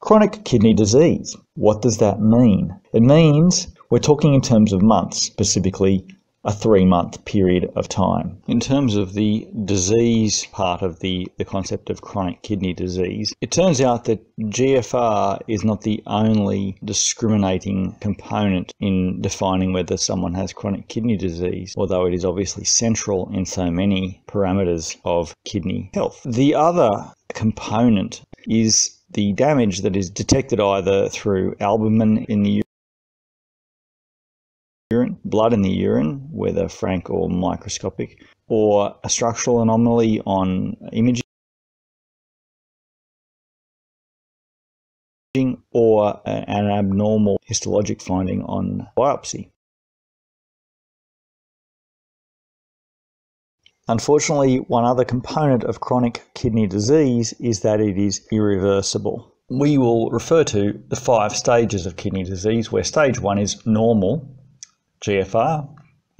Chronic kidney disease. What does that mean? It means we're talking in terms of months, specifically a three month period of time. In terms of the disease part of the, the concept of chronic kidney disease, it turns out that GFR is not the only discriminating component in defining whether someone has chronic kidney disease, although it is obviously central in so many parameters of kidney health. The other component is the damage that is detected either through albumin in the urine, blood in the urine, whether frank or microscopic, or a structural anomaly on imaging, or an abnormal histologic finding on biopsy. Unfortunately, one other component of chronic kidney disease is that it is irreversible. We will refer to the five stages of kidney disease, where stage one is normal, GFR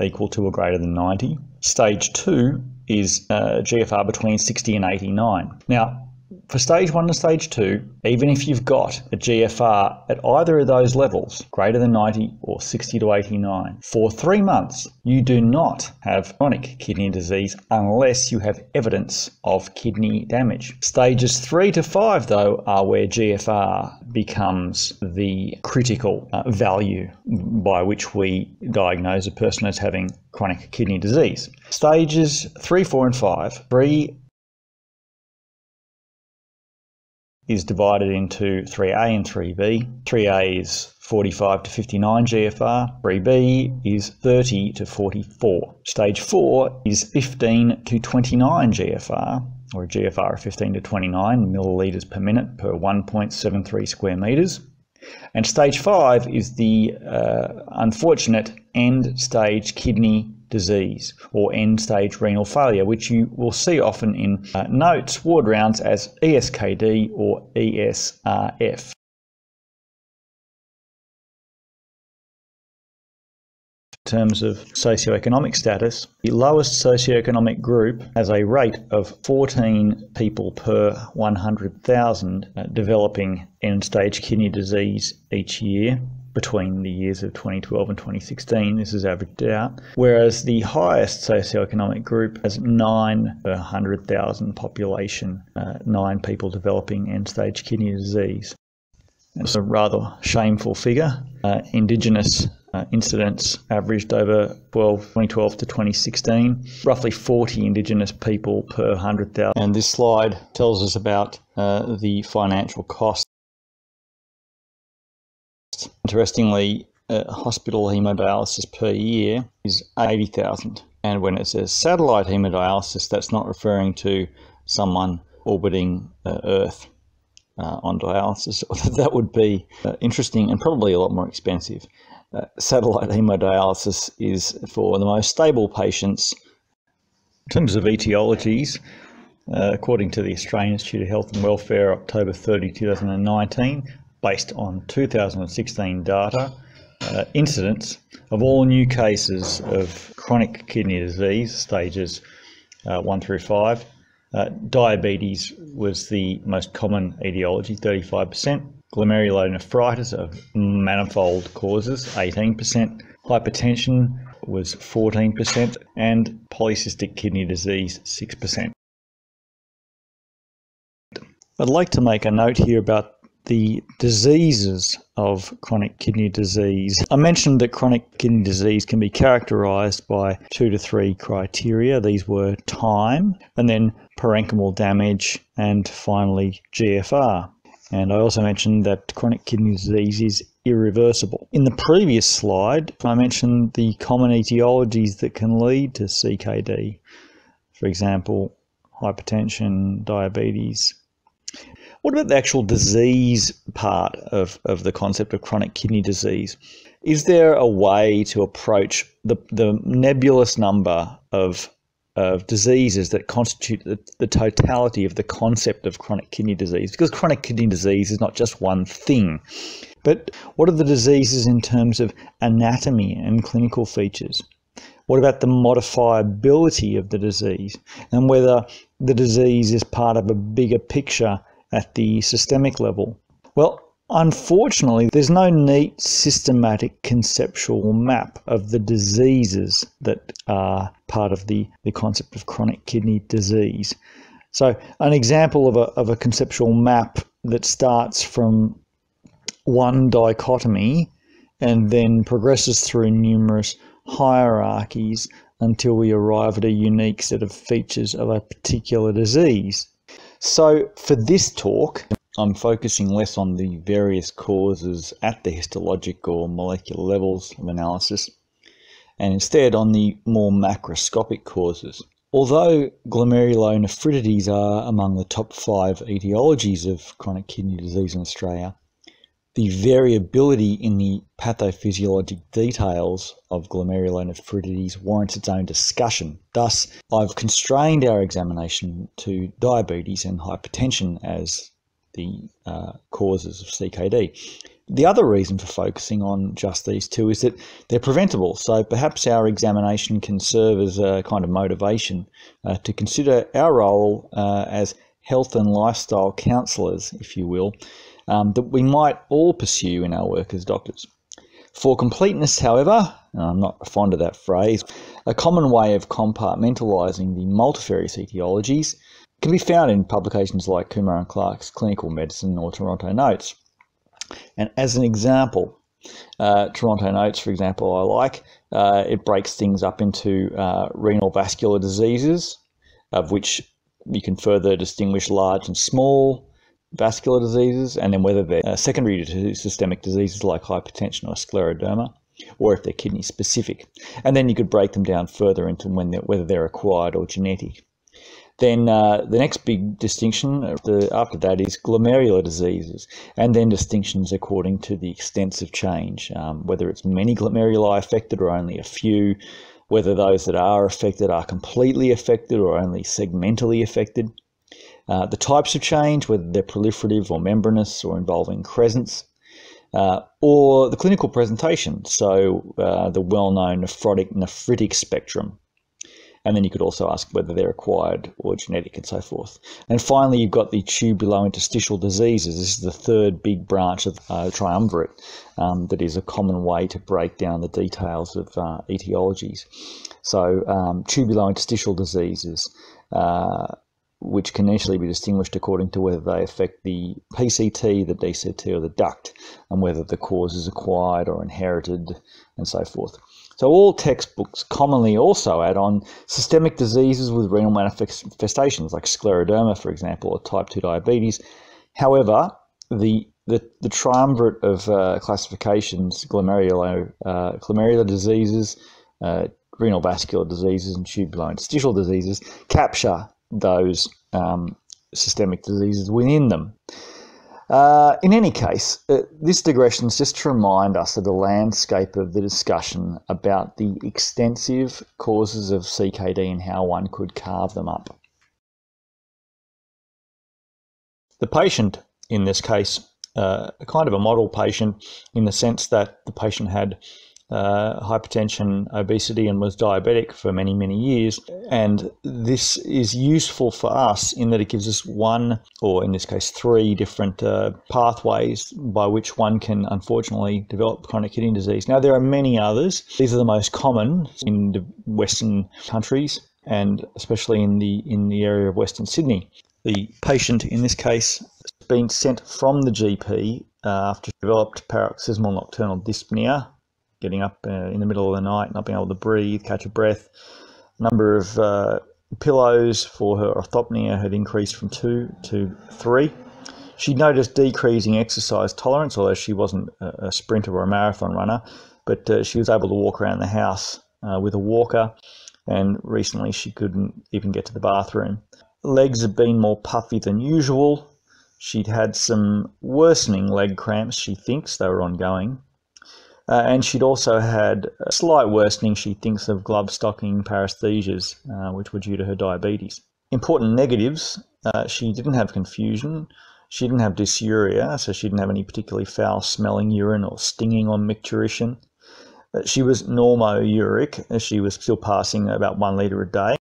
equal to or greater than 90. Stage 2 is uh, GFR between 60 and 89. Now, for stage one and stage two, even if you've got a GFR at either of those levels, greater than 90 or 60 to 89, for three months, you do not have chronic kidney disease unless you have evidence of kidney damage. Stages three to five, though, are where GFR becomes the critical uh, value by which we diagnose a person as having chronic kidney disease. Stages three, four, and five, three is divided into 3A and 3B. 3A is 45 to 59 GFR, 3B is 30 to 44. Stage 4 is 15 to 29 GFR, or a GFR of 15 to 29 millilitres per minute per 1.73 square metres. And stage 5 is the uh, unfortunate end stage kidney disease or end stage renal failure, which you will see often in uh, notes, ward rounds as ESKD or ESRF. In terms of socioeconomic status, the lowest socioeconomic group has a rate of 14 people per 100,000 uh, developing end stage kidney disease each year between the years of 2012 and 2016. This is averaged out. Whereas the highest socioeconomic group has 9 per 100,000 population, uh, 9 people developing end stage kidney disease. It's a rather shameful figure. Uh, indigenous uh, incidents averaged over 12, 2012 to 2016, roughly 40 Indigenous people per 100,000. And this slide tells us about uh, the financial cost Interestingly, hospital hemodialysis per year is 80,000. And when it says satellite hemodialysis, that's not referring to someone orbiting uh, Earth uh, on dialysis. that would be uh, interesting and probably a lot more expensive. Uh, satellite hemodialysis is for the most stable patients. In terms of etiologies, uh, according to the Australian Institute of Health and Welfare, October 30, 2019, based on 2016 data, uh, incidence of all new cases of chronic kidney disease, stages uh, 1 through 5. Uh, diabetes was the most common etiology, 35%. Glomerulonephritis of manifold causes, 18%. Hypertension was 14%. And polycystic kidney disease, 6%. I'd like to make a note here about the diseases of chronic kidney disease. I mentioned that chronic kidney disease can be characterized by two to three criteria. These were time, and then parenchymal damage, and finally GFR. And I also mentioned that chronic kidney disease is irreversible. In the previous slide, I mentioned the common etiologies that can lead to CKD. For example, hypertension, diabetes, what about the actual disease part of, of the concept of chronic kidney disease? Is there a way to approach the, the nebulous number of, of diseases that constitute the, the totality of the concept of chronic kidney disease? Because chronic kidney disease is not just one thing. But what are the diseases in terms of anatomy and clinical features? What about the modifiability of the disease and whether the disease is part of a bigger picture at the systemic level? Well, unfortunately, there's no neat systematic conceptual map of the diseases that are part of the, the concept of chronic kidney disease. So, an example of a, of a conceptual map that starts from one dichotomy and then progresses through numerous hierarchies until we arrive at a unique set of features of a particular disease. So, for this talk, I'm focusing less on the various causes at the histologic or molecular levels of analysis, and instead on the more macroscopic causes. Although glomerulonephritides are among the top five etiologies of chronic kidney disease in Australia, the variability in the pathophysiologic details of glomerulonephritides warrants its own discussion. Thus, I've constrained our examination to diabetes and hypertension as the uh, causes of CKD. The other reason for focusing on just these two is that they're preventable. So perhaps our examination can serve as a kind of motivation uh, to consider our role uh, as health and lifestyle counsellors, if you will, um, that we might all pursue in our work as doctors. For completeness, however, and I'm not fond of that phrase, a common way of compartmentalising the multifarious etiologies can be found in publications like Kumar and Clark's Clinical Medicine or Toronto Notes. And as an example, uh, Toronto Notes, for example, I like, uh, it breaks things up into uh, renal vascular diseases, of which you can further distinguish large and small vascular diseases, and then whether they're uh, secondary to systemic diseases like hypertension or scleroderma, or if they're kidney specific. And then you could break them down further into when they're, whether they're acquired or genetic. Then uh, the next big distinction after that is glomerular diseases, and then distinctions according to the extensive change, um, whether it's many glomeruli affected or only a few, whether those that are affected are completely affected or only segmentally affected. Uh, the types of change, whether they're proliferative or membranous or involving crescents, uh, or the clinical presentation, so uh, the well-known nephrotic nephritic spectrum, and then you could also ask whether they're acquired or genetic and so forth. And finally, you've got the tubulointerstitial diseases. This is the third big branch of uh, triumvirate um, that is a common way to break down the details of uh, etiologies. So, um, tubulointerstitial diseases. Which can initially be distinguished according to whether they affect the PCT, the DCT, or the duct, and whether the cause is acquired or inherited, and so forth. So all textbooks commonly also add on systemic diseases with renal manifestations like scleroderma, for example, or type 2 diabetes. However, the the, the triumvirate of uh, classifications, glomerular, uh, glomerular diseases, uh, renal vascular diseases, and tubulointerstitial diseases capture those um, systemic diseases within them. Uh, in any case, uh, this digression is just to remind us of the landscape of the discussion about the extensive causes of CKD and how one could carve them up. The patient, in this case, uh, kind of a model patient in the sense that the patient had uh, hypertension, obesity, and was diabetic for many, many years. And this is useful for us in that it gives us one, or in this case, three different uh, pathways by which one can unfortunately develop chronic kidney disease. Now, there are many others. These are the most common in the Western countries and especially in the in the area of Western Sydney. The patient in this case has been sent from the GP uh, after developed paroxysmal nocturnal dyspnea getting up uh, in the middle of the night, not being able to breathe, catch a breath. Number of uh, pillows for her orthopnea had increased from two to three. She noticed decreasing exercise tolerance, although she wasn't a sprinter or a marathon runner, but uh, she was able to walk around the house uh, with a walker, and recently she couldn't even get to the bathroom. Legs had been more puffy than usual. She'd had some worsening leg cramps, she thinks, they were ongoing. Uh, and she'd also had a slight worsening, she thinks, of glove stocking paresthesias, uh, which were due to her diabetes. Important negatives uh, she didn't have confusion, she didn't have dysuria, so she didn't have any particularly foul smelling urine or stinging on micturition. Uh, she was normouric, as she was still passing about one litre a day.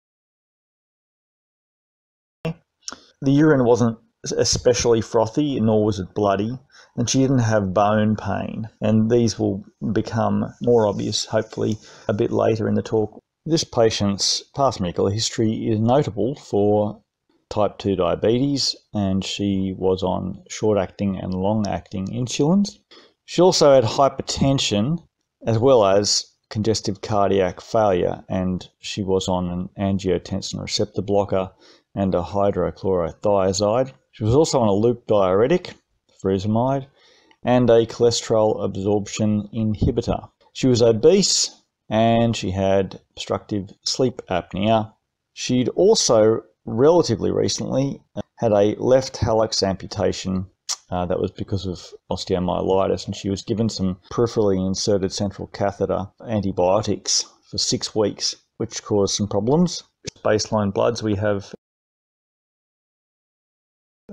The urine wasn't especially frothy, nor was it bloody, and she didn't have bone pain. And these will become more obvious, hopefully, a bit later in the talk. This patient's past medical history is notable for type 2 diabetes, and she was on short acting and long acting insulins. She also had hypertension as well as congestive cardiac failure, and she was on an angiotensin receptor blocker and a hydrochlorothiazide. She was also on a loop diuretic, furosemide, and a cholesterol absorption inhibitor. She was obese and she had obstructive sleep apnea. She'd also relatively recently had a left hallux amputation. Uh, that was because of osteomyelitis, and she was given some peripherally inserted central catheter antibiotics for six weeks, which caused some problems. Baseline bloods, we have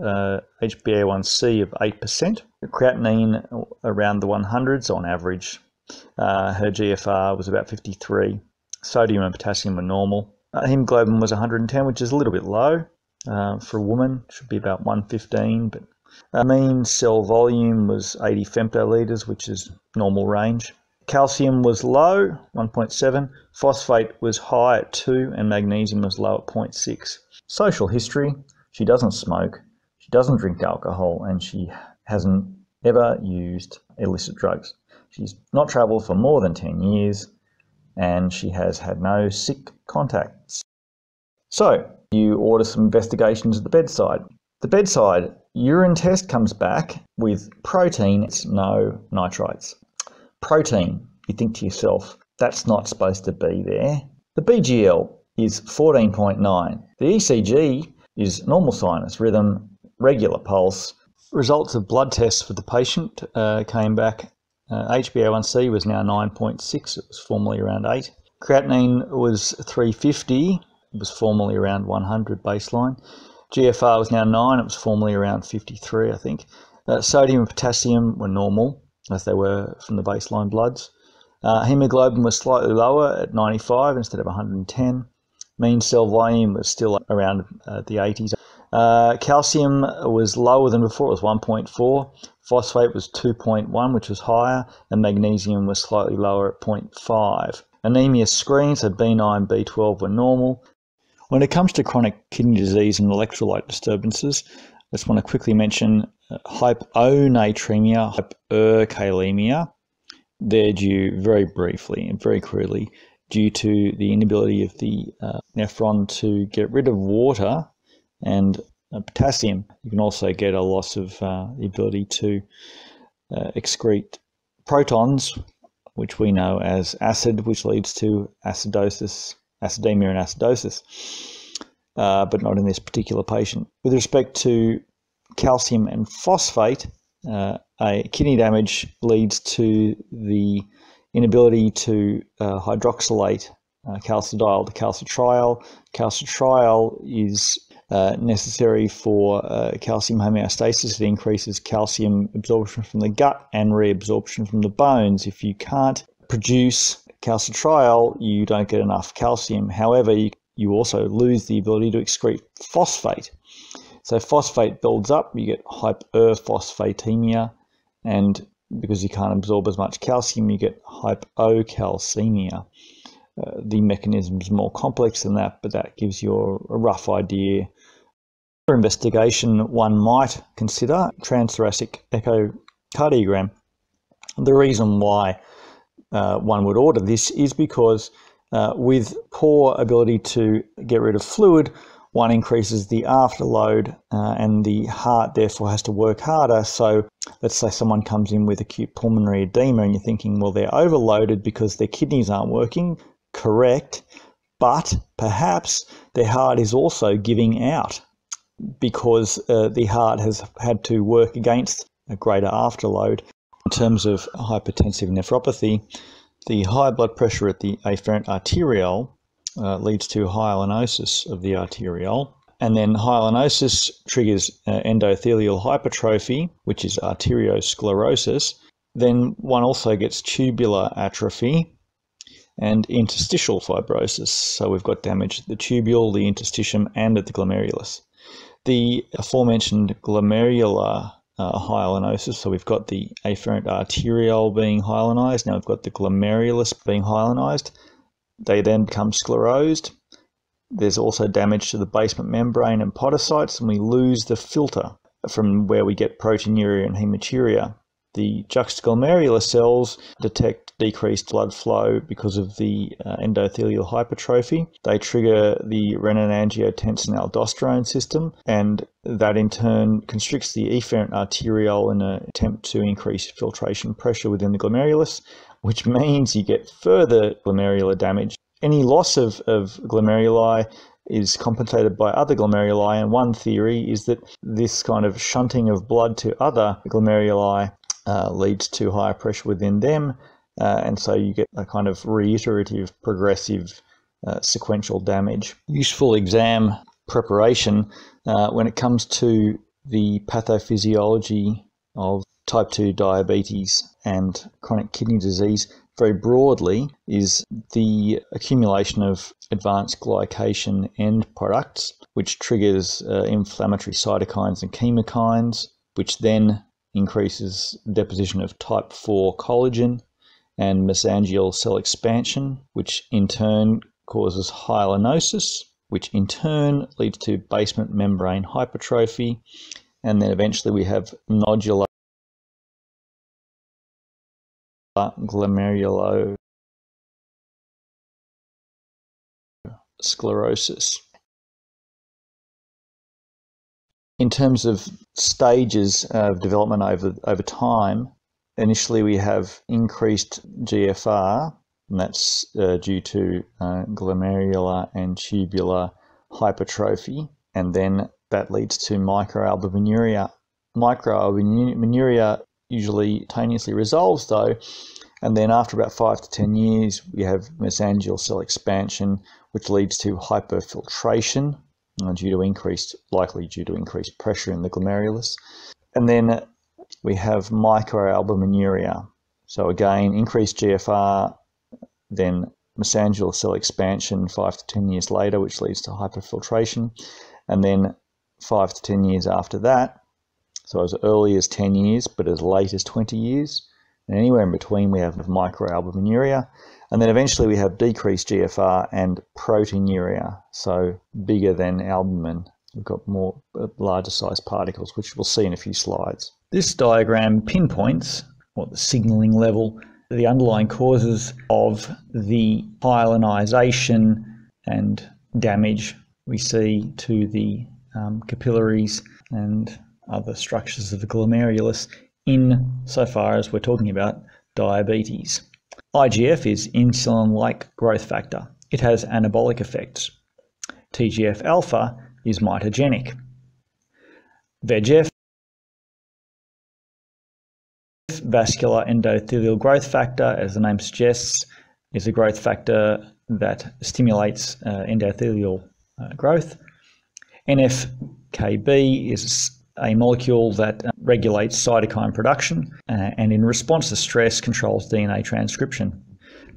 uh, HbA1c of 8%, creatinine around the 100s on average. Uh, her GFR was about 53. Sodium and potassium were normal. Uh, hemoglobin was 110, which is a little bit low uh, for a woman. Should be about 115, but uh, mean cell volume was 80 femtoliters, which is normal range. Calcium was low, 1.7. Phosphate was high at 2, and magnesium was low at 0.6. Social history: she doesn't smoke, doesn't drink alcohol, and she hasn't ever used illicit drugs. She's not travelled for more than 10 years, and she has had no sick contacts. So, you order some investigations at the bedside. The bedside urine test comes back with protein, it's no nitrites. Protein, you think to yourself, that's not supposed to be there. The BGL is 14.9. The ECG is normal sinus rhythm, regular pulse. Results of blood tests for the patient uh, came back uh, HbA1c was now 9.6, it was formerly around 8. Creatinine was 350, it was formerly around 100 baseline. GFR was now 9, it was formerly around 53, I think. Uh, sodium and potassium were normal, as they were from the baseline bloods. Uh, hemoglobin was slightly lower at 95 instead of 110. Mean cell volume was still around uh, the 80s. Uh, calcium was lower than before, it was 1.4. Phosphate was 2.1, which was higher, and magnesium was slightly lower at 0.5. Anemia screens at B9, B12 were normal. When it comes to chronic kidney disease and electrolyte disturbances, I just want to quickly mention uh, hyponatremia, hyperkalemia. They're due very briefly and very crudely due to the inability of the uh, nephron to get rid of water and uh, potassium. You can also get a loss of uh, the ability to uh, excrete protons, which we know as acid, which leads to acidosis, acidemia and acidosis, uh, but not in this particular patient. With respect to calcium and phosphate, uh, a kidney damage leads to the inability to uh, hydroxylate calcidiol to calcitriol. Calcitriol is uh, necessary for uh, calcium homeostasis. It increases calcium absorption from the gut and reabsorption from the bones. If you can't produce calcitriol, you don't get enough calcium. However, you, you also lose the ability to excrete phosphate. So phosphate builds up, you get hyperphosphatemia, and because you can't absorb as much calcium, you get hypocalcemia. Uh, the mechanism is more complex than that, but that gives you a, a rough idea. For investigation, one might consider transthoracic echocardiogram. The reason why uh, one would order this is because uh, with poor ability to get rid of fluid, one increases the afterload uh, and the heart therefore has to work harder. So let's say someone comes in with acute pulmonary edema and you're thinking, well, they're overloaded because their kidneys aren't working correct, but perhaps their heart is also giving out because uh, the heart has had to work against a greater afterload. In terms of hypertensive nephropathy, the high blood pressure at the afferent arteriole uh, leads to hyalinosis of the arteriole. And then hyalinosis triggers uh, endothelial hypertrophy, which is arteriosclerosis. Then one also gets tubular atrophy, and interstitial fibrosis. So we've got damage at the tubule, the interstitium, and at the glomerulus. The aforementioned glomerular uh, hyalinosis, so we've got the afferent arteriole being hyalinized, now we've got the glomerulus being hyalinized. They then become sclerosed. There's also damage to the basement membrane and podocytes, and we lose the filter from where we get proteinuria and hematuria. The juxtaglomerular cells detect decreased blood flow because of the uh, endothelial hypertrophy. They trigger the renin-angiotensin aldosterone system, and that in turn constricts the efferent arteriole in an attempt to increase filtration pressure within the glomerulus, which means you get further glomerular damage. Any loss of, of glomeruli is compensated by other glomeruli, and one theory is that this kind of shunting of blood to other glomeruli uh, leads to higher pressure within them, uh, and so you get a kind of reiterative, progressive, uh, sequential damage. Useful exam preparation uh, when it comes to the pathophysiology of type 2 diabetes and chronic kidney disease very broadly is the accumulation of advanced glycation end products, which triggers uh, inflammatory cytokines and chemokines, which then increases deposition of type 4 collagen and mesangial cell expansion, which in turn causes hyalinosis, which in turn leads to basement membrane hypertrophy, and then eventually we have nodular glomerular In terms of stages of development over, over time, initially we have increased GFR, and that's uh, due to uh, glomerular and tubular hypertrophy, and then that leads to microalbuminuria. Microalbuminuria usually spontaneously resolves though, and then after about five to ten years, we have mesangial cell expansion, which leads to hyperfiltration, Uh, due to increased, likely due to increased pressure in the glomerulus. And then we have microalbuminuria. So again, increased GFR, then mesangial cell expansion five to 10 years later, which leads to hyperfiltration. And then five to 10 years after that, so as early as 10 years, but as late as 20 years, and anywhere in between, we have microalbuminuria. And then eventually we have decreased GFR and proteinuria, so bigger than albumin. We've got more uh, larger size particles, which we'll see in a few slides. This diagram pinpoints what the signaling level, the underlying causes of the hyalinization and damage we see to the um, capillaries and other structures of the glomerulus in so far as we're talking about diabetes. IGF is insulin-like growth factor. It has anabolic effects. TGF alpha is mitogenic. VEGF, vascular endothelial growth factor, as the name suggests, is a growth factor that stimulates uh, endothelial uh, growth. NFKB is a molecule that uh, regulates cytokine production uh, and in response to stress controls DNA transcription.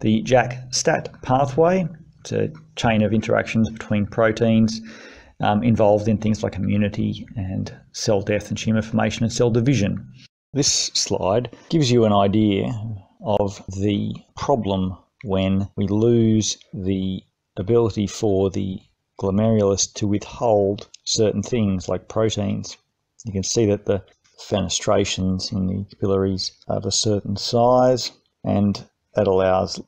The JAK-STAT pathway, it's a chain of interactions between proteins um, involved in things like immunity and cell death and tumour formation and cell division. This slide gives you an idea of the problem when we lose the ability for the glomerulus to withhold certain things like proteins. You can see that the fenestrations in the capillaries of a certain size and that allows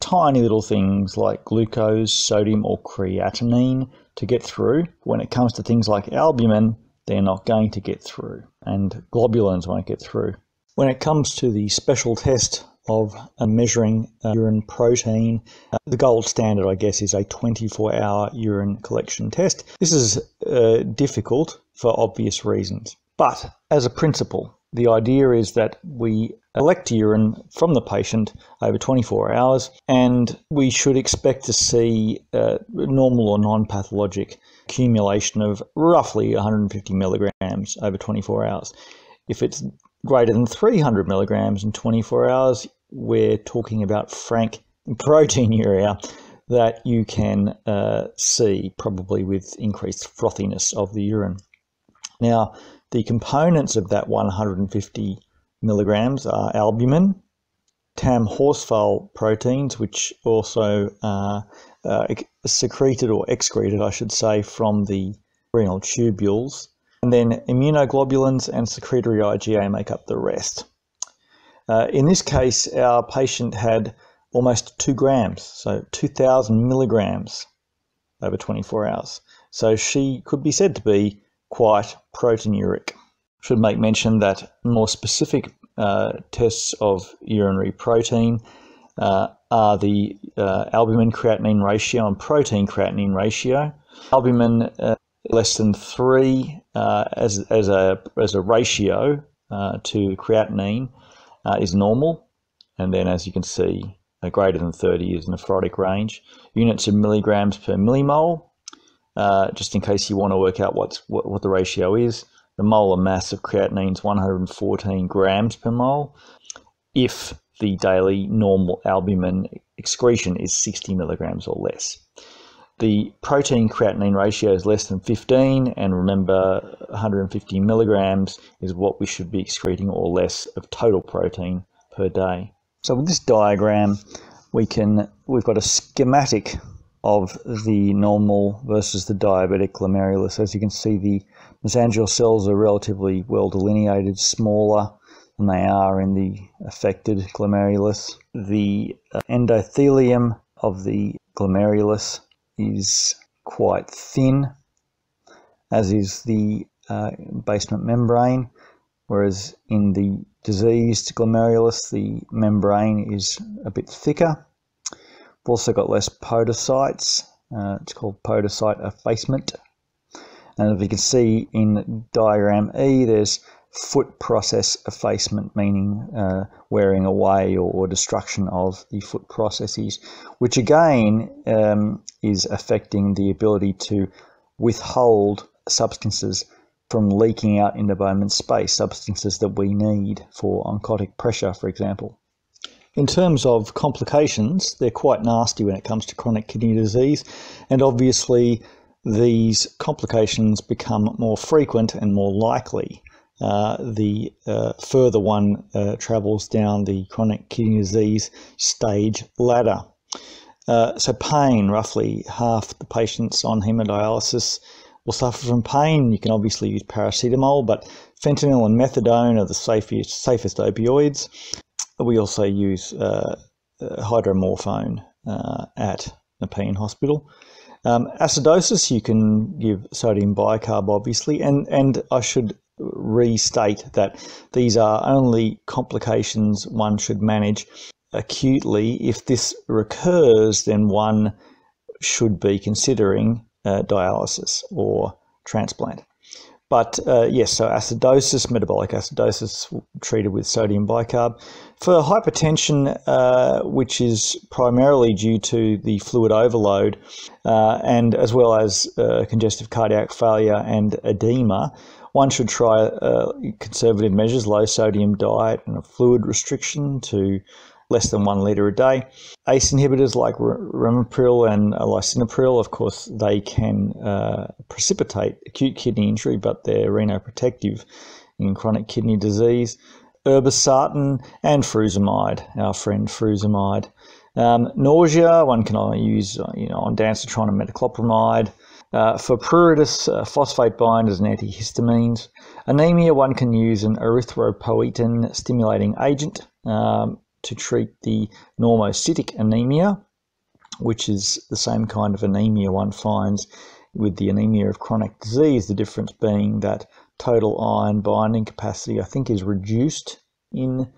tiny little things like glucose, sodium or creatinine to get through. When it comes to things like albumin, they're not going to get through and globulins won't get through. When it comes to the special test of measuring uh, urine protein. Uh, the gold standard, I guess, is a 24 hour urine collection test. This is uh, difficult for obvious reasons. But as a principle, the idea is that we collect urine from the patient over 24 hours and we should expect to see uh, normal or non pathologic accumulation of roughly 150 milligrams over 24 hours. If it's greater than 300 milligrams in 24 hours, we're talking about frank proteinuria that you can uh, see probably with increased frothiness of the urine. Now, the components of that 150 milligrams are albumin, Tamm-Horsfall proteins, which also are uh, secreted or excreted, I should say, from the renal tubules. And then immunoglobulins and secretory IgA make up the rest. Uh, in this case, our patient had almost two grams, so 2,000 milligrams over 24 hours. So she could be said to be quite proteinuric. Should make mention that more specific uh, tests of urinary protein uh, are the uh, albumin creatinine ratio and protein creatinine ratio. Albumin uh, less than three uh, as, as, a, as a ratio uh, to creatinine is normal, and then as you can see, greater than 30 is nephrotic range. Units of milligrams per millimole, Uh, just in case you want to work out what's, what, what the ratio is. The molar mass of creatinine is 114 grams per mole. If the daily normal albumin excretion is 60 milligrams or less. The protein creatinine ratio is less than 15, and remember 150 milligrams is what we should be excreting or less of total protein per day. So with this diagram, we can we've got a schematic of the normal versus the diabetic glomerulus. As you can see, the mesangial cells are relatively well delineated, smaller than they are in the affected glomerulus. The uh, endothelium of the glomerulus is quite thin, as is the uh, basement membrane, whereas in the diseased glomerulus, the membrane is a bit thicker. We've also got less podocytes. Uh, it's called podocyte effacement. And if you can see in diagram E, there's foot process effacement, meaning uh, wearing away or, or, destruction of the foot processes, which again um, is affecting the ability to withhold substances from leaking out into Bowman space, substances that we need for oncotic pressure, for example. In terms of complications, they're quite nasty when it comes to chronic kidney disease, and obviously these complications become more frequent and more likely uh, the uh, further one uh, travels down the chronic kidney disease stage ladder. Uh, so pain, roughly half the patients on hemodialysis will suffer from pain. You can obviously use paracetamol, but fentanyl and methadone are the safest, safest opioids. We also use uh, hydromorphone at Nepean Hospital. Um, acidosis, you can give sodium bicarb, obviously, and, and I should restate that these are only complications one should manage acutely. If this recurs, then one should be considering uh, dialysis or transplant. But uh, yes, so acidosis, metabolic acidosis, treated with sodium bicarb. For hypertension, uh, which is primarily due to the fluid overload, uh, and as well as uh, congestive cardiac failure and edema, one should try uh, conservative measures, low sodium diet and a fluid restriction to less than one litre a day. ACE inhibitors like ramipril and lisinopril, of course, they can uh, precipitate acute kidney injury, but they're renoprotective in chronic kidney disease. Irbesartan and frusemide, our friend frusemide. Um, nausea, one can only use you know, ondansetron and metoclopramide. Uh, for pruritus, uh, phosphate binders and antihistamines. Anemia, one can use an erythropoietin stimulating agent um, to treat the normocytic anemia, which is the same kind of anemia one finds with the anemia of chronic disease, the difference being that total iron binding capacity, I think, is reduced in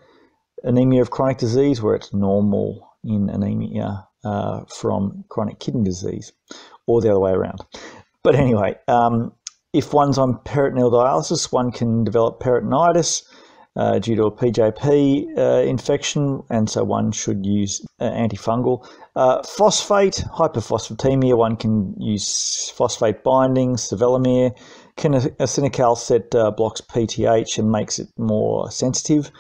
anemia of chronic disease, where it's normal in anemia uh, from chronic kidney disease or the other way around. But anyway, um, if one's on peritoneal dialysis, one can develop peritonitis uh, due to a PJP uh, infection, and so one should use uh, antifungal. Uh, phosphate, hyperphosphatemia, one can use phosphate bindings, sevelamer. Cinacalcet uh, blocks PTH and makes it more sensitive.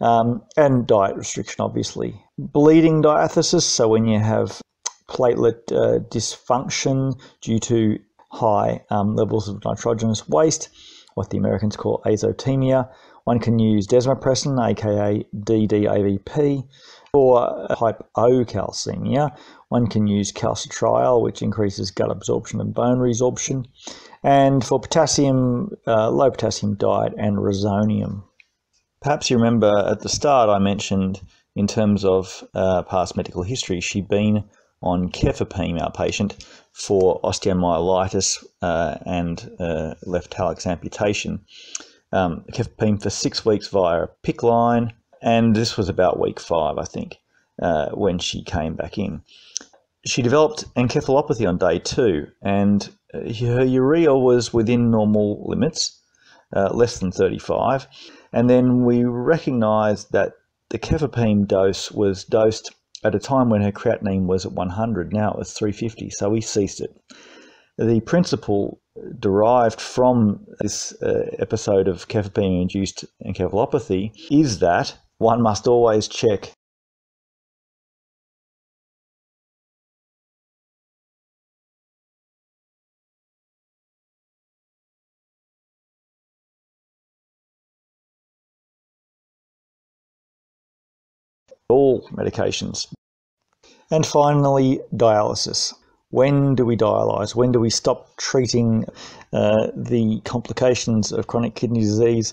Um, and diet restriction, obviously. Bleeding diathesis, so when you have platelet dysfunction due to high um, levels of nitrogenous waste, what the Americans call azotemia. One can use desmopressin, aka DDAVP, for hypocalcemia. One can use calcitriol, which increases gut absorption and bone resorption. And for potassium, uh, low potassium diet and resonium. Perhaps you remember at the start I mentioned in terms of uh, past medical history, she'd been on cefepime, our patient, for osteomyelitis uh, and uh, left hallux amputation. Um, cefepime for six weeks via a PICC line, and this was about week five, I think, uh, when she came back in. She developed encephalopathy on day two, and uh, her urea was within normal limits, uh, less than 35. And then we recognised that the cefepime dose was dosed at a time when her creatinine was at 100. Now it was 350, so we ceased it. The principle derived from this uh, episode of cefepime induced encephalopathy is that one must always check all medications. And finally, dialysis. When do we dialyse? When do we stop treating uh, the complications of chronic kidney disease?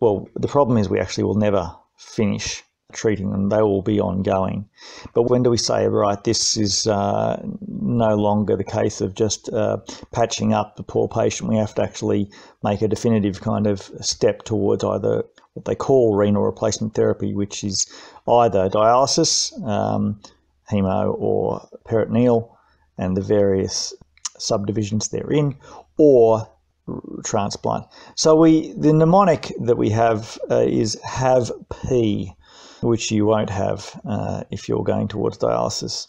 Well, the problem is we actually will never finish treating them. They will be ongoing. But when do we say, right, this is uh, no longer the case of just uh, patching up the poor patient? We have to actually make a definitive kind of step towards either what they call renal replacement therapy, which is either dialysis, um, hemo, or peritoneal, and the various subdivisions therein, or transplant. So we the mnemonic that we have uh, is have P, which you won't have uh, if you're going towards dialysis.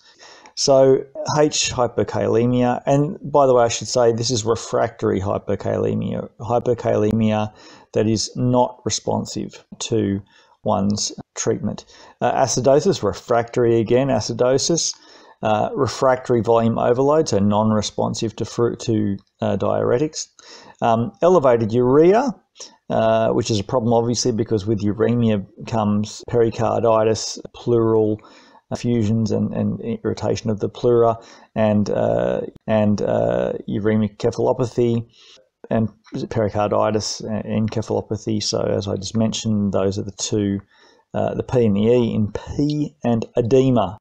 So H hyperkalemia, and by the way, I should say this is refractory hyperkalemia, hyperkalemia that is not responsive to one's treatment. Uh, acidosis, refractory again, acidosis. Uh, refractory volume overload, so non-responsive to fruit to uh, diuretics. Um, elevated urea, uh, which is a problem obviously because with uremia comes pericarditis, pleural effusions and, and irritation of the pleura, and uh, and uh, uremic cephalopathy, and pericarditis and encephalopathy. So as I just mentioned, those are the two, uh, the P and the E in P and edema.